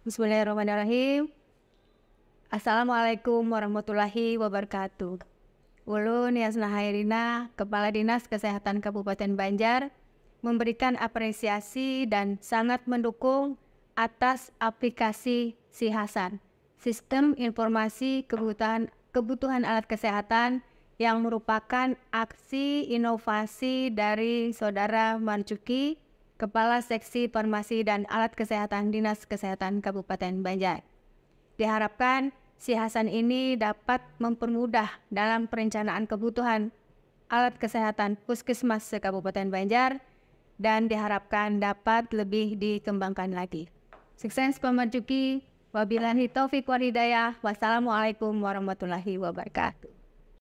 Bismillahirrahmanirrahim. Assalamualaikum warahmatullahi wabarakatuh. Ulun Yasna Hairina, Kepala Dinas Kesehatan Kabupaten Banjar, memberikan apresiasi dan sangat mendukung atas aplikasi Si Hasan, Sistem Informasi Kebutuhan, Kebutuhan Alat Kesehatan yang merupakan aksi inovasi dari Saudara Marcuki, Kepala Seksi Farmasi dan Alat Kesehatan Dinas Kesehatan Kabupaten Banjar. Diharapkan si Hasan ini dapat mempermudah dalam perencanaan kebutuhan alat kesehatan puskesmas se-Kabupaten Banjar dan diharapkan dapat lebih dikembangkan lagi. Sukses Pemerjuki, wabillahi taufiq wal hidayah. Wassalamualaikum warahmatullahi wabarakatuh.